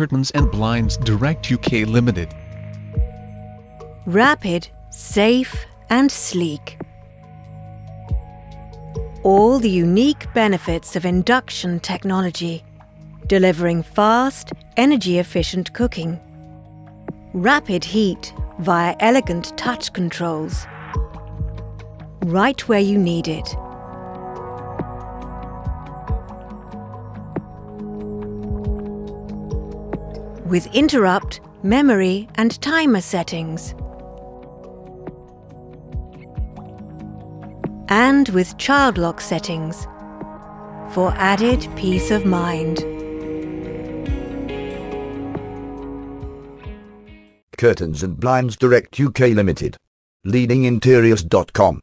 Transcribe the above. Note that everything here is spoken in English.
Curtains and Blinds Direct UK Limited. Rapid, safe and sleek. All the unique benefits of induction technology, delivering fast, energy-efficient cooking. Rapid heat via elegant touch controls. Right where you need it. With interrupt, memory and timer settings. And with child lock settings for added peace of mind. Curtains and Blinds Direct UK Limited. LeadingInteriors.com